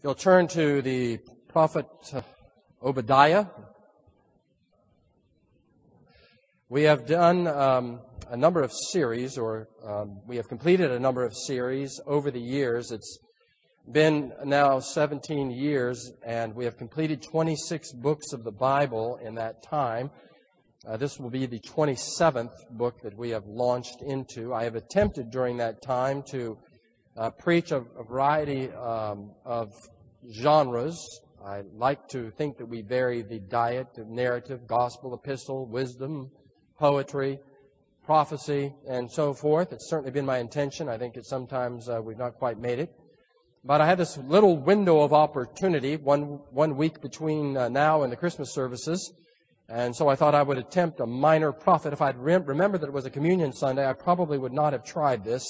You'll turn to the prophet uh, Obadiah. We have done um, a number of series, or um, we have completed a number of series over the years. It's been now 17 years, and we have completed 26 books of the Bible in that time. Uh, this will be the 27th book that we have launched into. I have attempted during that time to uh, preach a, a variety um, of genres. I like to think that we vary the diet of narrative, gospel, epistle, wisdom, poetry, prophecy, and so forth. It's certainly been my intention. I think that sometimes uh, we've not quite made it. But I had this little window of opportunity, one, one week between uh, now and the Christmas services. And so I thought I would attempt a minor prophet. If I'd re- remembered that it was a communion Sunday, I probably would not have tried this.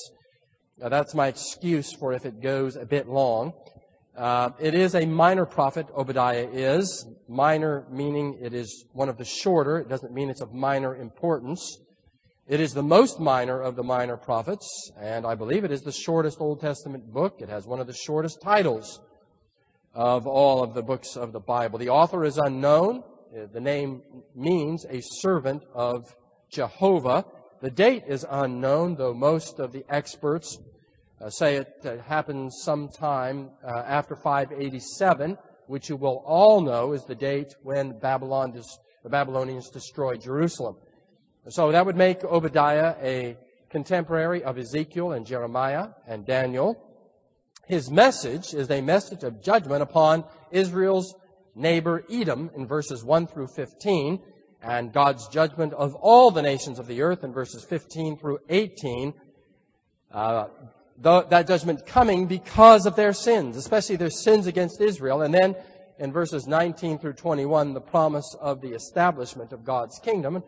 Now, that's my excuse for if it goes a bit long. Uh, it is a minor prophet, Obadiah is. Minor meaning it is one of the shorter. It doesn't mean it's of minor importance. It is the most minor of the minor prophets, and I believe it is the shortest Old Testament book. It has one of the shortest titles of all of the books of the Bible. The author is unknown. Uh, the name means a servant of Jehovah. The date is unknown, though most of the experts uh, say it uh, happened sometime uh, after 587, which you will all know is the date when Babylon dis- the Babylonians destroyed Jerusalem. So that would make Obadiah a contemporary of Ezekiel and Jeremiah and Daniel. His message is a message of judgment upon Israel's neighbor Edom in verses 1 through 15, and God's judgment of all the nations of the earth in verses 15 through 18. Uh, the, that judgment coming because of their sins, especially their sins against Israel. And then in verses 19 through 21, the promise of the establishment of God's kingdom.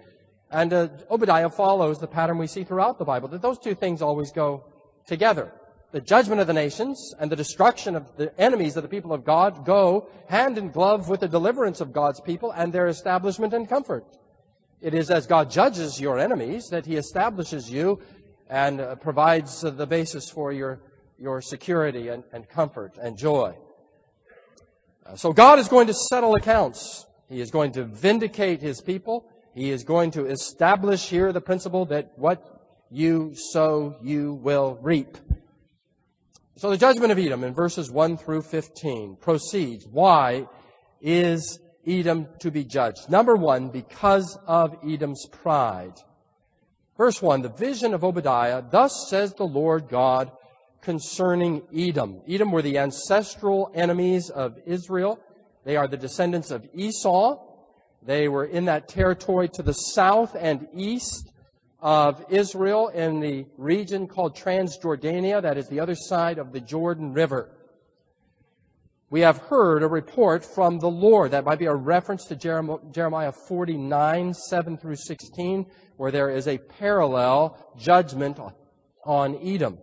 And uh, Obadiah follows the pattern we see throughout the Bible, that those two things always go together. The judgment of the nations and the destruction of the enemies of the people of God go hand in glove with the deliverance of God's people and their establishment and comfort. It is as God judges your enemies that He establishes you and uh, provides uh, the basis for your, your security and, and comfort and joy. Uh, so God is going to settle accounts. He is going to vindicate His people. He is going to establish here the principle that what you sow, you will reap. So the judgment of Edom in verses 1 through 15 proceeds. Why is Edom to be judged? Number one, because of Edom's pride. Verse 1, the vision of Obadiah, thus says the Lord God concerning Edom. Edom were the ancestral enemies of Israel. They are the descendants of Esau. They were in that territory to the south and east of Israel in the region called Transjordania, that is the other side of the Jordan River. We have heard a report from the Lord. That might be a reference to Jeremiah 49, 7 through 16, where there is a parallel judgment on Edom.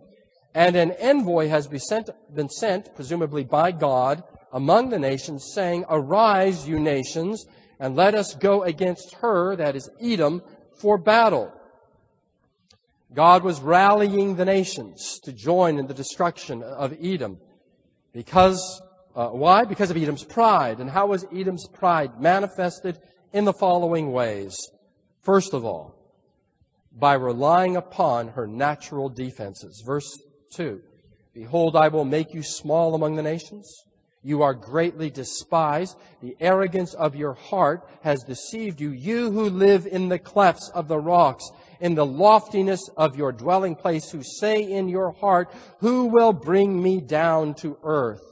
And an envoy has been sent, been sent, presumably by God, among the nations, saying, Arise, you nations, and let us go against her, that is Edom, for battle. God was rallying the nations to join in the destruction of Edom. Because, uh, why? Because of Edom's pride. And how was Edom's pride manifested? In the following ways. First of all, by relying upon her natural defenses. Verse 2 Behold, I will make you small among the nations. You are greatly despised. The arrogance of your heart has deceived you. You who live in the clefts of the rocks, in the loftiness of your dwelling place, who say in your heart, Who will bring me down to earth?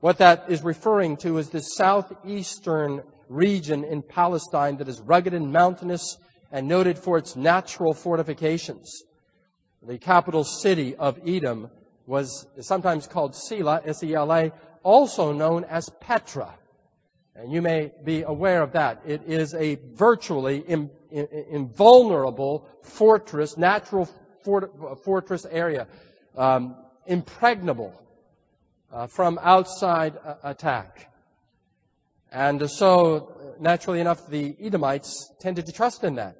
What that is referring to is the southeastern region in Palestine that is rugged and mountainous and noted for its natural fortifications. The capital city of Edom was sometimes called Sela, S-E-L-A, also known as Petra. And you may be aware of that. It is a virtually Im- invulnerable fortress, natural fort- fortress area, um, impregnable uh, from outside uh, attack. And so, naturally enough, the Edomites tended to trust in that.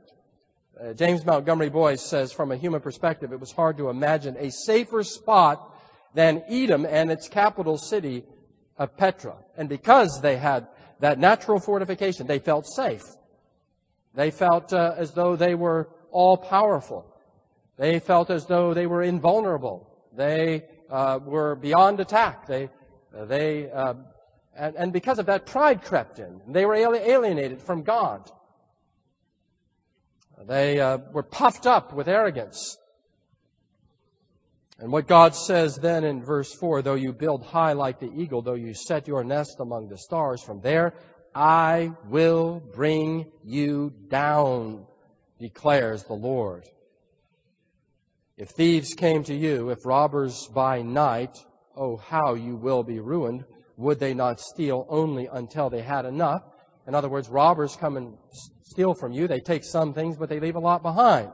Uh, James Montgomery Boice says, from a human perspective, it was hard to imagine a safer spot than Edom and its capital city of Petra. And because they had that natural fortification, they felt safe. They felt uh, as though they were all powerful. They felt as though they were invulnerable. They uh, were beyond attack. They, they, uh, and, and, because of that, pride crept in. They were alienated from God. They uh, were puffed up with arrogance. And what God says then in verse 4 though you build high like the eagle, though you set your nest among the stars, from there I will bring you down, declares the Lord. If thieves came to you, if robbers by night, oh, how you will be ruined. Would they not steal only until they had enough? In other words, robbers come and steal from you. They take some things, but they leave a lot behind.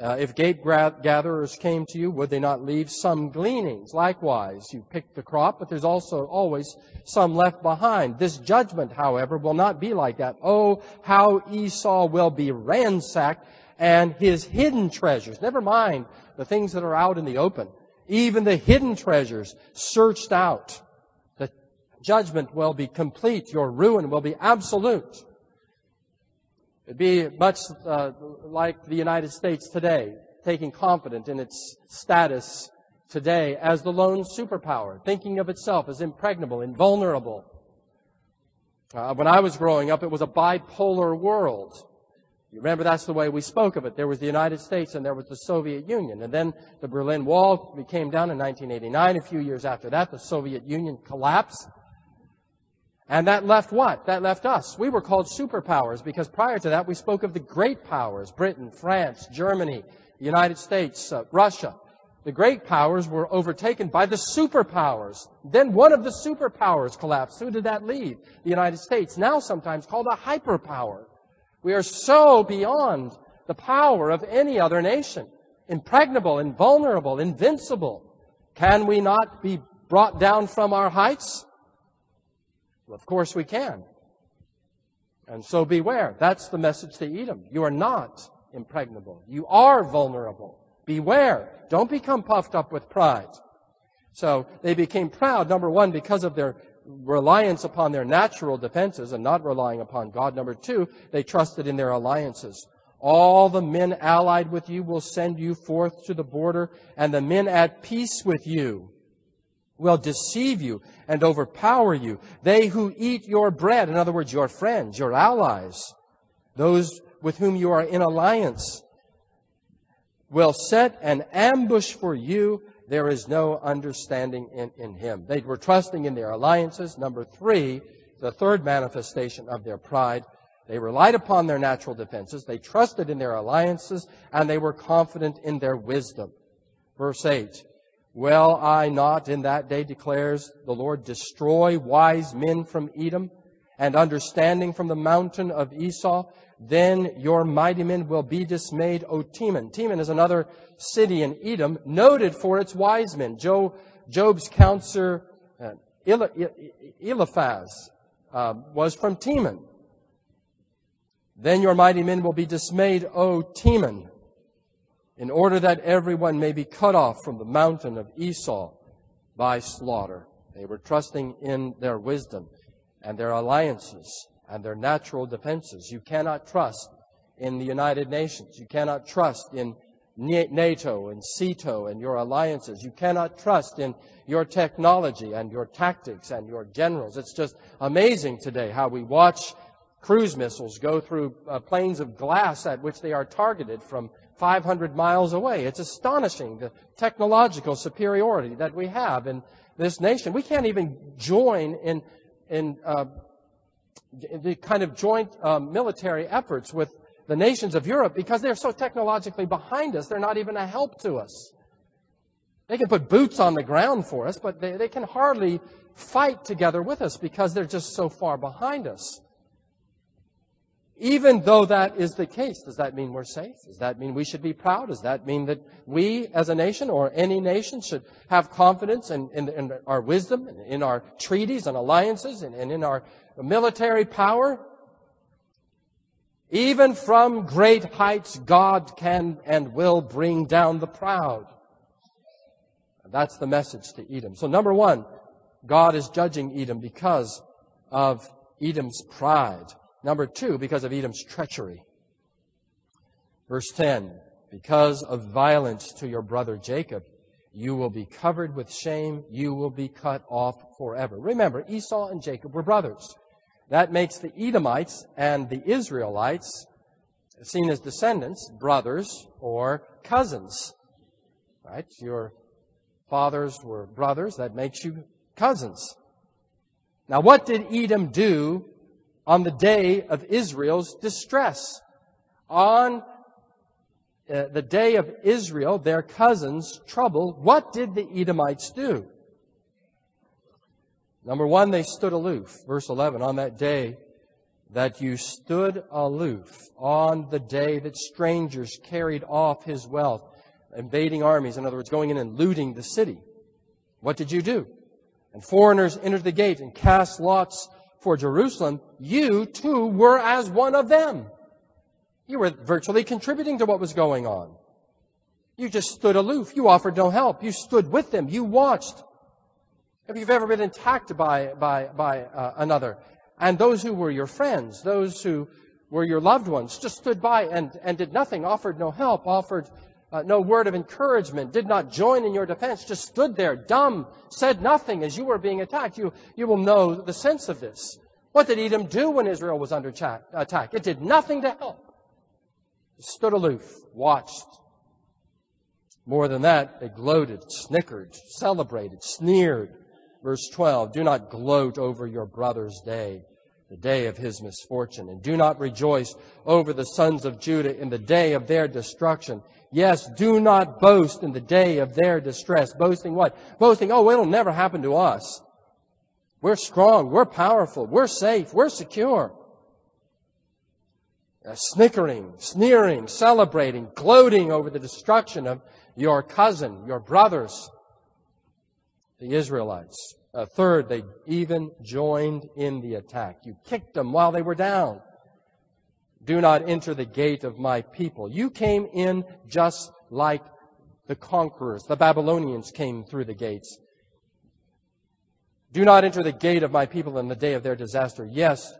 Uh, if gate gatherers came to you, would they not leave some gleanings? Likewise, you pick the crop, but there's also always some left behind. This judgment, however, will not be like that. Oh, how Esau will be ransacked and his hidden treasures. Never mind the things that are out in the open. Even the hidden treasures searched out. The judgment will be complete. Your ruin will be absolute. It'd be much uh, like the United States today, taking confidence in its status today as the lone superpower, thinking of itself as impregnable, invulnerable. Uh, when I was growing up, it was a bipolar world. You remember that's the way we spoke of it. There was the United States and there was the Soviet Union. And then the Berlin Wall came down in 1989. A few years after that, the Soviet Union collapsed. And that left what? That left us. We were called superpowers because prior to that we spoke of the great powers Britain, France, Germany, the United States, uh, Russia. The great powers were overtaken by the superpowers. Then one of the superpowers collapsed. Who did that leave? The United States, now sometimes called a hyperpower. We are so beyond the power of any other nation. Impregnable, invulnerable, invincible. Can we not be brought down from our heights? Of course we can. And so beware. That's the message to Edom. You are not impregnable. You are vulnerable. Beware. Don't become puffed up with pride. So they became proud, number one, because of their reliance upon their natural defenses and not relying upon God. Number two, they trusted in their alliances. All the men allied with you will send you forth to the border, and the men at peace with you will deceive you and overpower you. They who eat your bread, in other words, your friends, your allies, those with whom you are in alliance, will set an ambush for you. There is no understanding in, in him. They were trusting in their alliances. Number three, the third manifestation of their pride. They relied upon their natural defenses. They trusted in their alliances and they were confident in their wisdom. Verse 8. Will I not in that day, declares the Lord, destroy wise men from Edom and understanding from the mountain of Esau? Then your mighty men will be dismayed, O Teman. Teman is another city in Edom, noted for its wise men. Job, Job's counselor, uh, Eliphaz, uh, was from Teman. Then your mighty men will be dismayed, O Teman in order that everyone may be cut off from the mountain of Esau by slaughter. They were trusting in their wisdom and their alliances and their natural defenses. You cannot trust in the United Nations. You cannot trust in NATO and SEATO and your alliances. You cannot trust in your technology and your tactics and your generals. It's just amazing today how we watch cruise missiles go through uh, planes of glass at which they are targeted from 500 miles away. It's astonishing the technological superiority that we have in this nation. We can't even join in, in uh, the kind of joint um, military efforts with the nations of Europe because they're so technologically behind us, they're not even a help to us. They can put boots on the ground for us, but they, they can hardly fight together with us because they're just so far behind us. Even though that is the case, does that mean we're safe? Does that mean we should be proud? Does that mean that we as a nation or any nation should have confidence in, in, in our wisdom, in our treaties and alliances, and, and in our military power? Even from great heights, God can and will bring down the proud. That's the message to Edom. So number one, God is judging Edom because of Edom's pride. Number two, because of Edom's treachery. Verse 10, because of violence to your brother Jacob, you will be covered with shame. You will be cut off forever. Remember, Esau and Jacob were brothers. That makes the Edomites and the Israelites seen as descendants, brothers, or cousins. Right? Your fathers were brothers. That makes you cousins. Now, what did Edom do on the day of Israel's distress? On uh, the day of Israel, their cousins' trouble, what did the Edomites do? Number one, they stood aloof. Verse 11, on that day that you stood aloof, on the day that strangers carried off his wealth, invading armies, in other words, going in and looting the city. What did you do? And foreigners entered the gate and cast lots for Jerusalem. You too were as one of them. You were virtually contributing to what was going on. You just stood aloof. You offered no help. You stood with them. You watched. If you've ever been attacked by, by, by uh, another, and those who were your friends, those who were your loved ones, just stood by and, and did nothing, offered no help, offered uh, no word of encouragement, did not join in your defense, just stood there dumb, said nothing as you were being attacked, you, you will know the sense of this. What did Edom do when Israel was under attack? It did nothing to help It stood aloof, watched. More than that, they gloated, snickered, celebrated, sneered. Verse 12, do not gloat over your brother's day, the day of his misfortune, and do not rejoice over the sons of Judah in the day of their destruction. Yes, do not boast in the day of their distress. Boasting what? Boasting, oh, it'll never happen to us. We're strong, we're powerful, we're safe, we're secure uh, snickering, sneering, celebrating, gloating over the destruction of your cousin, your brothers, the Israelites. Uh, third, they even joined in the attack. You kicked them while they were down. Do not enter the gate of my people. You came in just like the conquerors. The Babylonians came through the gates. Do not enter the gate of my people in the day of their disaster. Yes,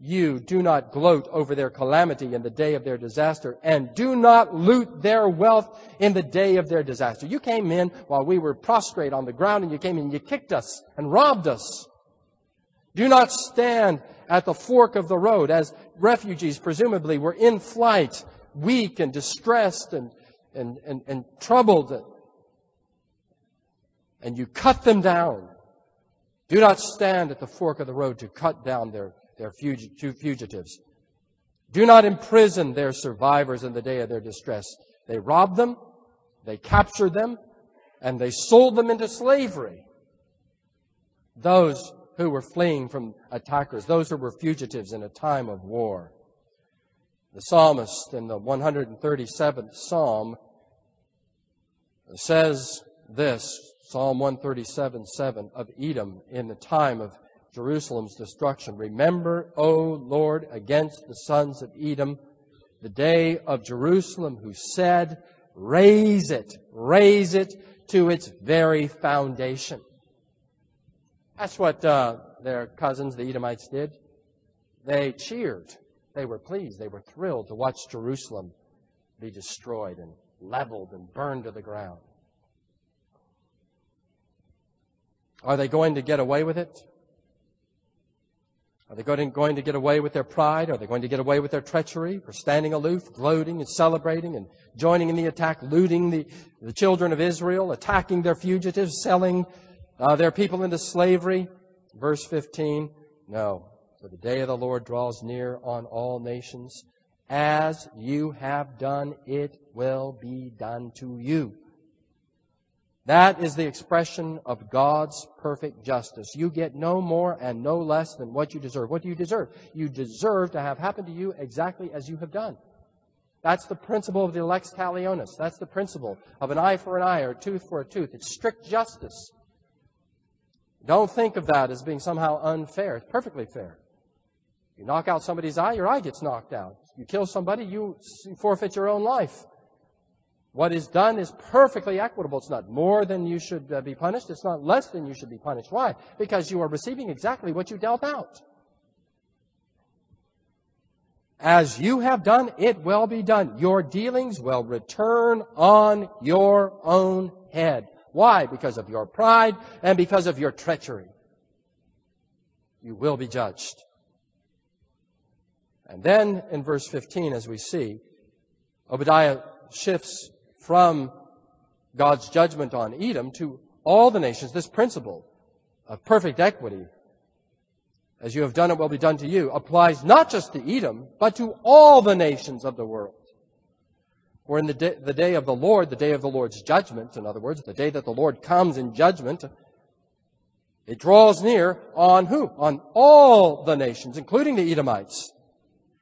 you do not gloat over their calamity in the day of their disaster, and do not loot their wealth in the day of their disaster. You came in while we were prostrate on the ground, and you came in and you kicked us and robbed us. Do not stand at the fork of the road as refugees presumably were in flight, weak and distressed and, and, and, and troubled. And you cut them down. Do not stand at the fork of the road to cut down their their fugitives. Do not imprison their survivors in the day of their distress. They robbed them, they captured them, and they sold them into slavery. Those who were fleeing from attackers, those who were fugitives in a time of war. The psalmist in the 137th psalm says this, Psalm 137 7 of Edom in the time of Jerusalem's destruction. Remember, O Lord, against the sons of Edom, the day of Jerusalem, who said, Raze it, raze it to its very foundation. That's what uh, their cousins, the Edomites, did. They cheered. They were pleased. They were thrilled to watch Jerusalem be destroyed and leveled and burned to the ground. Are they going to get away with it? Are they going to get away with their pride? Are they going to get away with their treachery for standing aloof, gloating and celebrating and joining in the attack, looting the, the children of Israel, attacking their fugitives, selling uh, are people into slavery? Verse 15, no. For the day of the Lord draws near on all nations. As you have done, it will be done to you. That is the expression of God's perfect justice. You get no more and no less than what you deserve. What do you deserve? You deserve to have happened to you exactly as you have done. That's the principle of the lex talionis. That's the principle of an eye for an eye or a tooth for a tooth. It's strict justice. Don't think of that as being somehow unfair. It's perfectly fair. You knock out somebody's eye, your eye gets knocked out. You kill somebody, you forfeit your own life. What is done is perfectly equitable. It's not more than you should uh, be punished. It's not less than you should be punished. Why? Because you are receiving exactly what you dealt out. As you have done, it will be done. Your dealings will return on your own head. Why? Because of your pride and because of your treachery. You will be judged. And then in verse 15, as we see, Obadiah shifts from God's judgment on Edom to all the nations. This principle of perfect equity, as you have done it will be done to you, applies not just to Edom, but to all the nations of the world. For in the day, the day of the Lord, the day of the Lord's judgment, in other words, the day that the Lord comes in judgment, it draws near on who? On all the nations, including the Edomites.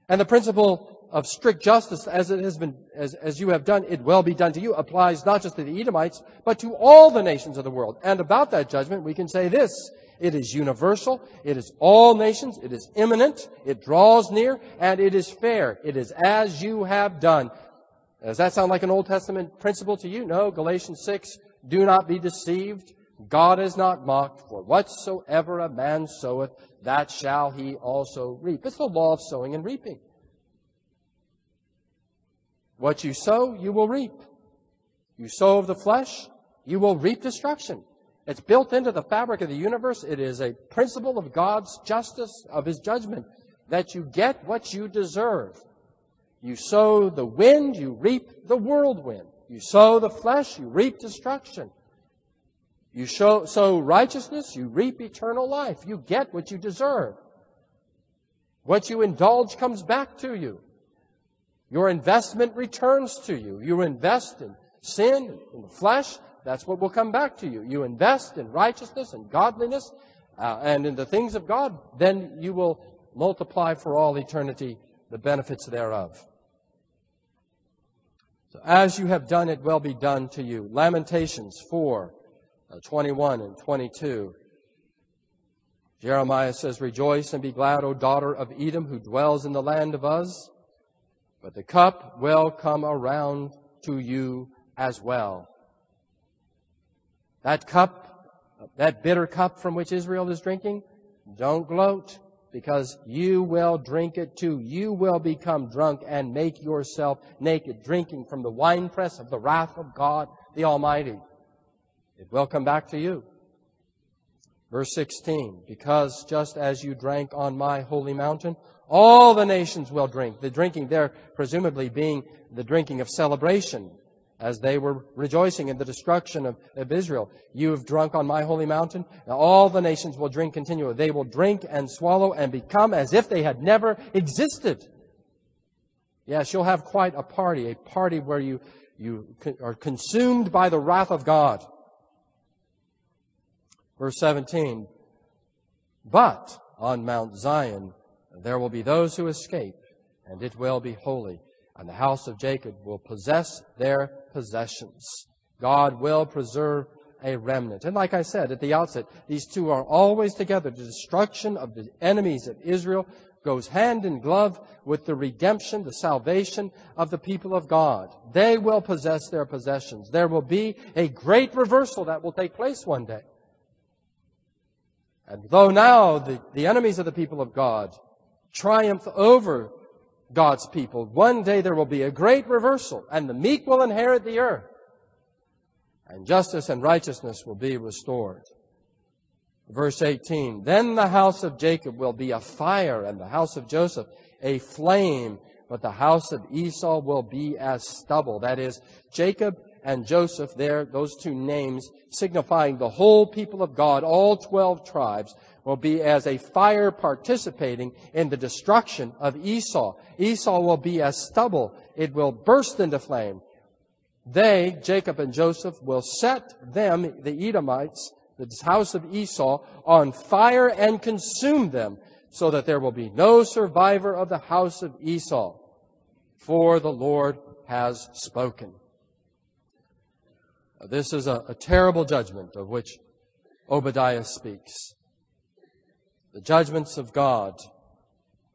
And the principle of strict justice, as it has been, as, as you have done, it will be done to you, applies not just to the Edomites, but to all the nations of the world. And about that judgment, we can say this. It is universal. It is all nations. It is imminent. It draws near and it is fair. It is as you have done. Does that sound like an Old Testament principle to you? No. Galatians 6. Do not be deceived. God is not mocked, for whatsoever a man soweth, that shall he also reap. It's the law of sowing and reaping. What you sow, you will reap. You sow of the flesh, you will reap destruction. It's built into the fabric of the universe. It is a principle of God's justice, of His judgment, that you get what you deserve. You sow the wind, you reap the whirlwind. You sow the flesh, you reap destruction. You show, sow righteousness, you reap eternal life. You get what you deserve. What you indulge comes back to you. Your investment returns to you. You invest in sin, in the flesh, that's what will come back to you. You invest in righteousness and godliness uh, and in the things of God, then you will multiply for all eternity the benefits thereof. So as you have done, it will be done to you. Lamentations 4, uh, 21 and 22. Jeremiah says, Rejoice and be glad, O daughter of Edom, who dwells in the land of Uz. But the cup will come around to you as well. That cup, that bitter cup from which Israel is drinking, don't gloat because you will drink it too. You will become drunk and make yourself naked, drinking from the winepress of the wrath of God the Almighty. It will come back to you. Verse 16, because just as you drank on my holy mountain, all the nations will drink. The drinking there presumably being the drinking of celebration as they were rejoicing in the destruction of, of Israel. You have drunk on my holy mountain. Now all the nations will drink continually. They will drink and swallow and become as if they had never existed. Yes, you'll have quite a party, a party where you, you are consumed by the wrath of God. Verse 17. But on Mount Zion there will be those who escape, and it will be holy, and the house of Jacob will possess their possessions. God will preserve a remnant. And like I said at the outset, these two are always together. The destruction of the enemies of Israel goes hand in glove with the redemption, the salvation of the people of God. They will possess their possessions. There will be a great reversal that will take place one day. And though now the, the enemies of the people of God triumph over God's people, one day there will be a great reversal, and the meek will inherit the earth, and justice and righteousness will be restored. Verse 18, Then the house of Jacob will be a fire, and the house of Joseph a flame, but the house of Esau will be as stubble. That is, Jacob and Joseph there, those two names signifying the whole people of God, all 12 tribes, will be as a fire participating in the destruction of Esau. Esau will be as stubble. It will burst into flame. They, Jacob and Joseph, will set them, the Edomites, the house of Esau, on fire and consume them so that there will be no survivor of the house of Esau. For the Lord has spoken. This is a, a terrible judgment of which Obadiah speaks. The judgments of God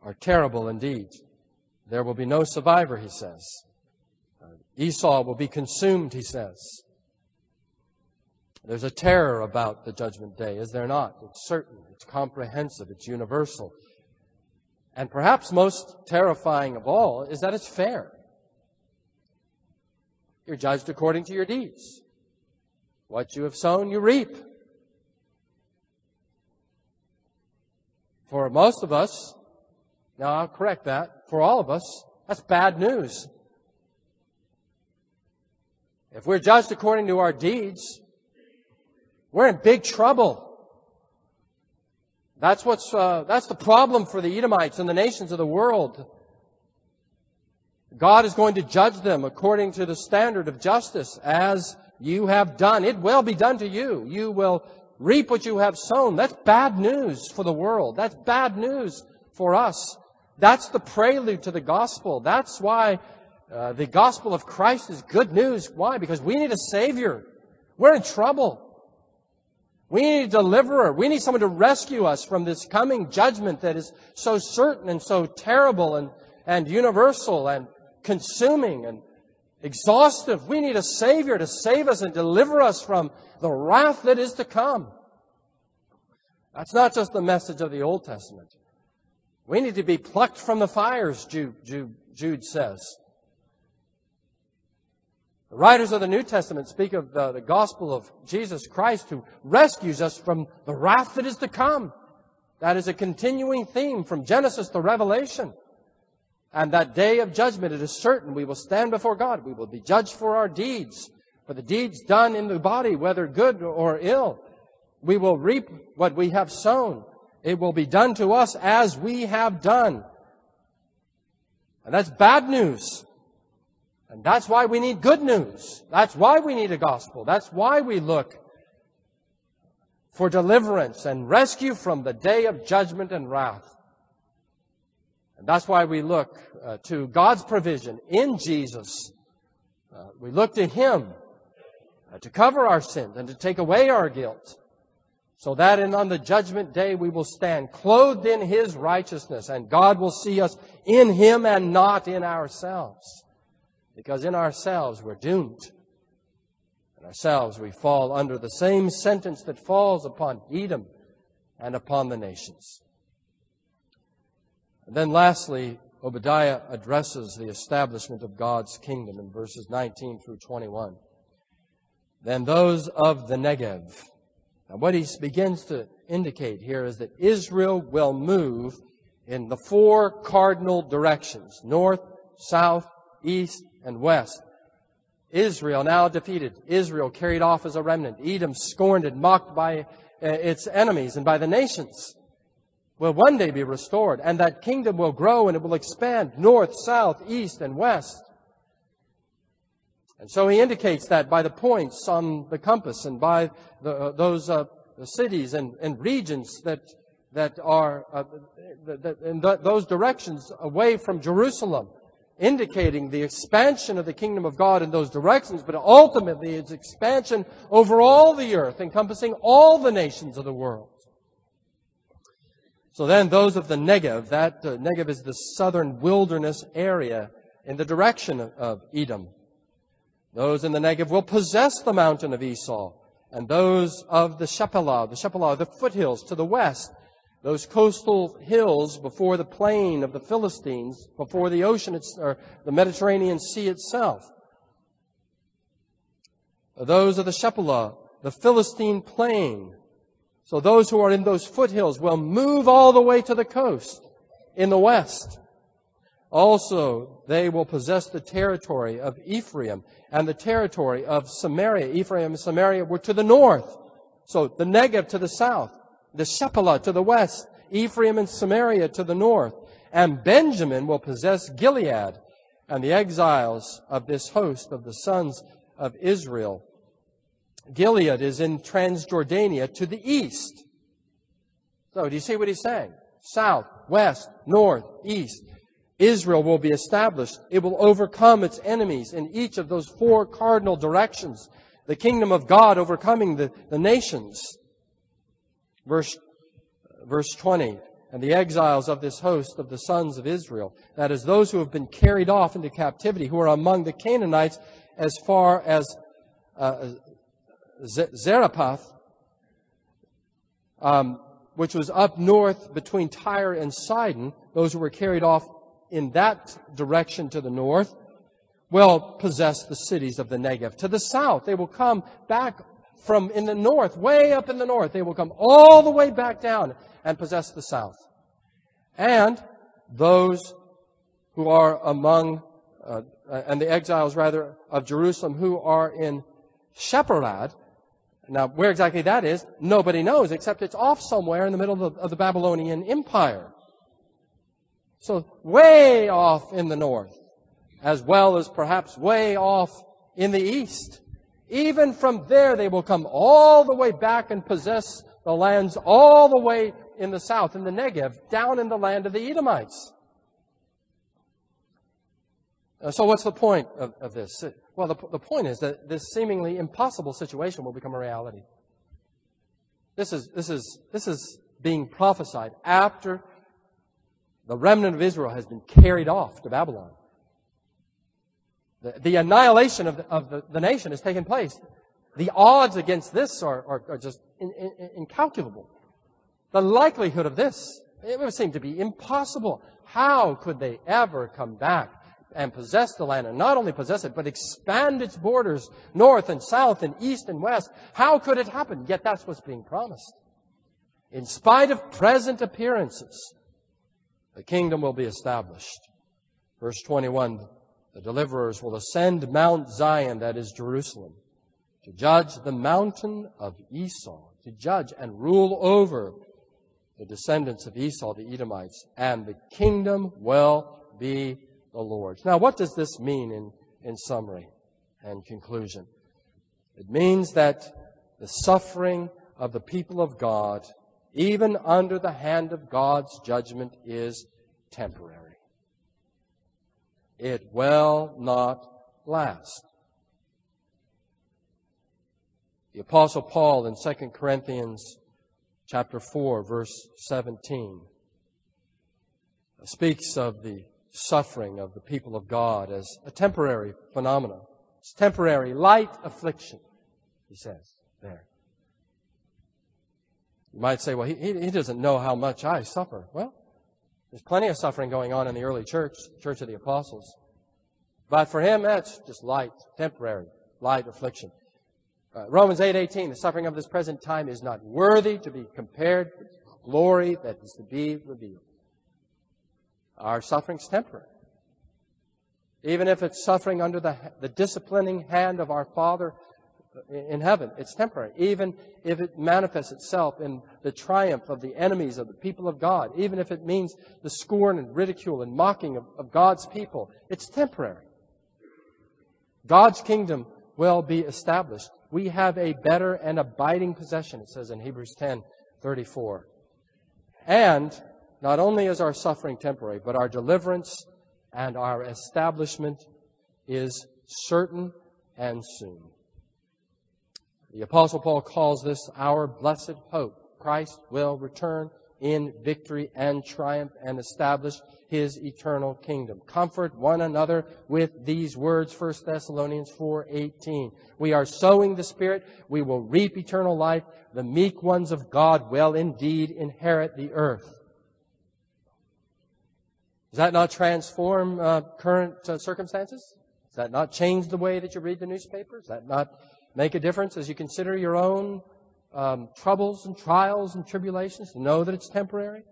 are terrible indeed. There will be no survivor, he says. Uh, Esau will be consumed, he says. There's a terror about the judgment day, is there not? It's certain, it's comprehensive, it's universal. And perhaps most terrifying of all is that it's fair. You're judged according to your deeds. What you have sown, you reap. For most of us, now I'll correct that, for all of us, that's bad news. If we're judged according to our deeds, we're in big trouble. That's what's, uh, that's the problem for the Edomites and the nations of the world. God is going to judge them according to the standard of justice as you have done. It will be done to you. You will reap what you have sown. That's bad news for the world. That's bad news for us. That's the prelude to the gospel. That's why uh, the gospel of Christ is good news. Why? Because we need a Savior. We're in trouble. We need a deliverer. We need someone to rescue us from this coming judgment that is so certain and so terrible and, and universal and consuming and exhaustive. We need a Savior to save us and deliver us from the wrath that is to come. That's not just the message of the Old Testament. We need to be plucked from the fires, Jude, Jude, Jude says. The writers of the New Testament speak of the, the, gospel of Jesus Christ who rescues us from the wrath that is to come. That is a continuing theme from Genesis to Revelation. And that day of judgment, it is certain we will stand before God. We will be judged for our deeds, for the deeds done in the body, whether good or ill. We will reap what we have sown. It will be done to us as we have done. And that's bad news. And that's why we need good news. That's why we need a gospel. That's why we look for deliverance and rescue from the day of judgment and wrath. And that's why we look uh, to God's provision in Jesus. Uh, we look to Him Uh, to cover our sins and to take away our guilt. So that in, on the judgment day we will stand clothed in His righteousness and God will see us in Him and not in ourselves. Because in ourselves we're doomed. In ourselves we fall under the same sentence that falls upon Edom and upon the nations. And then lastly, Obadiah addresses the establishment of God's kingdom in verses 19 through 21. Then those of the Negev. Now what he begins to indicate here is that Israel will move in the four cardinal directions, north, south, east, and west. Israel now defeated. Israel carried off as a remnant. Edom scorned and mocked by uh, its enemies and by the nations will one day be restored. And that kingdom will grow and it will expand north, south, east, and west. And so he indicates that by the points on the compass and by the, uh, those uh, cities and, and, regions that, that are uh, that, in th- those directions away from Jerusalem indicating the expansion of the kingdom of God in those directions, but ultimately its expansion over all the earth, encompassing all the nations of the world. So then those of the Negev, that uh, Negev is the southern wilderness area in the direction of, of Edom. Those in the Negev will possess the mountain of Esau, and those of the Shephelah, the Shephelah, the foothills to the west, those coastal hills before the plain of the Philistines, before the ocean, or the Mediterranean Sea itself. Those of the Shephelah, the Philistine plain. So those who are in those foothills will move all the way to the coast in the west. Also, they will possess the territory of Ephraim and the territory of Samaria. Ephraim and Samaria were to the north. So the Negev to the south the Shephelah to the west, Ephraim and Samaria to the north, and Benjamin will possess Gilead and the exiles of this host of the sons of Israel. Gilead is in Transjordania to the east. So, do you see what he's saying? South, west, north, east. Israel will be established. It will overcome its enemies in each of those four cardinal directions. The kingdom of God overcoming the, the nations. Verse, verse 20. and the exiles of this host of the sons of Israel. That is, those who have been carried off into captivity, who are among the Canaanites as far as uh, Zarephath, um, which was up north between Tyre and Sidon. Those who were carried off in that direction to the north will possess the cities of the Negev. To the south, they will come back from in the north, way up in the north. They will come all the way back down and possess the south. And those who are among, uh, and the exiles rather of Jerusalem who are in Sepharad. Now, where exactly that is, nobody knows, except it's off somewhere in the middle of the, of the Babylonian Empire. So, way off in the north, as well as perhaps way off in the east. Even from there, they will come all the way back and possess the lands all the way in the south, in the Negev, down in the land of the Edomites. Uh, so, what's the point of, of this? Well, the, the point is that this seemingly impossible situation will become a reality. This is, this is, this is being prophesied after the remnant of Israel has been carried off to Babylon. The, the annihilation of, the, of the, the, nation has taken place. The odds against this are, are, are just in, in, incalculable. The likelihood of this, it would seem to be impossible. How could they ever come back and possess the land, and not only possess it, but expand its borders north and south and east and west? How could it happen? Yet that's what's being promised. In spite of present appearances, the kingdom will be established. Verse 21, the deliverers will ascend Mount Zion, that is Jerusalem, to judge the mountain of Esau, to judge and rule over the descendants of Esau, the Edomites, and the kingdom will be the Lord's. Now, what does this mean in, in summary and conclusion? It means that the suffering of the people of God, even under the hand of God's judgment, is temporary. It will not last. The apostle Paul in 2 Corinthians chapter 4, verse 17, speaks of the suffering of the people of God as a temporary phenomenon. It's temporary, light affliction, he says there. You might say, well, he, he doesn't know how much I suffer. Well, there's plenty of suffering going on in the early church, Church of the Apostles. But for him, that's just light, temporary, light affliction. Uh, Romans 8:18, the suffering of this present time is not worthy to be compared with the glory that is to be revealed. Our suffering's temporary. Even if it's suffering under the, the disciplining hand of our Father in heaven, it's temporary. Even if it manifests itself in the triumph of the enemies of the people of God, even if it means the scorn and ridicule and mocking of, of God's people, it's temporary. God's kingdom will be established we have a better and abiding possession, it says in Hebrews 10 34. And not only is our suffering temporary, but our deliverance and our establishment is certain and soon. The Apostle Paul calls this our blessed hope. Christ will return in victory and triumph and establish his eternal kingdom. Comfort one another with these words, 1 Thessalonians 4:18. We are sowing the spirit, we will reap eternal life. The meek ones of God will indeed inherit the earth. Does that not transform uh, current uh, circumstances? Does that not change the way that you read the newspapers? Does that not make a difference as you consider your own um, troubles and trials and tribulations? To know that it's temporary,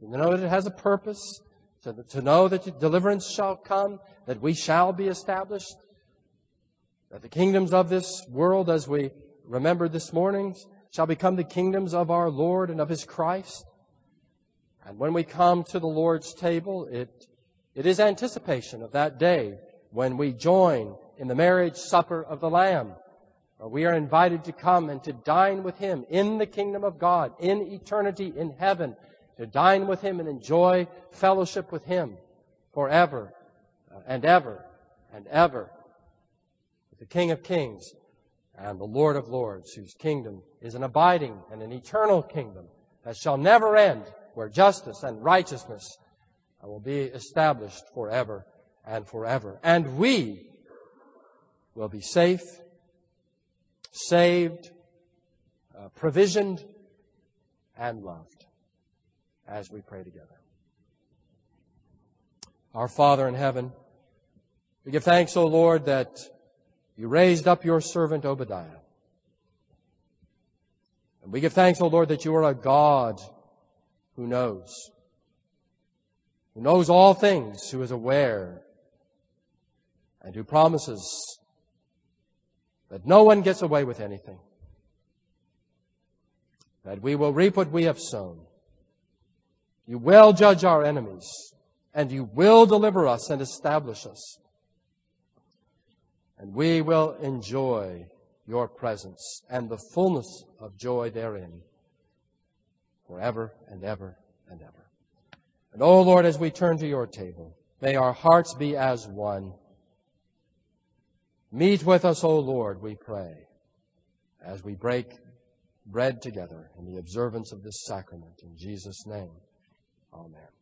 to know that it has a purpose, to, to know that deliverance shall come, that we shall be established, that the kingdoms of this world, as we remembered this morning, shall become the kingdoms of our Lord and of His Christ. And when we come to the Lord's table, it, it is anticipation of that day when we join in the marriage supper of the Lamb. We are invited to come and to dine with Him in the kingdom of God, in eternity, in heaven, to dine with Him and enjoy fellowship with Him forever uh, and ever and ever. The King of Kings and the Lord of Lords, whose kingdom is an abiding and an eternal kingdom that shall never end where justice and righteousness will be established forever and forever. And we will be safe, saved, uh, provisioned, and loved as we pray together. Our Father in heaven, we give thanks, O Lord, that you raised up your servant Obadiah. And we give thanks, O Lord, that you are a God who knows, who knows all things, who is aware, and who promises that no one gets away with anything, that we will reap what we have sown. You will judge our enemies, and you will deliver us and establish us. And we will enjoy your presence and the fullness of joy therein forever and ever and ever. And oh Lord, as we turn to your table, may our hearts be as one. Meet with us, O Lord, we pray, as we break bread together in the observance of this sacrament. In Jesus' name, amen.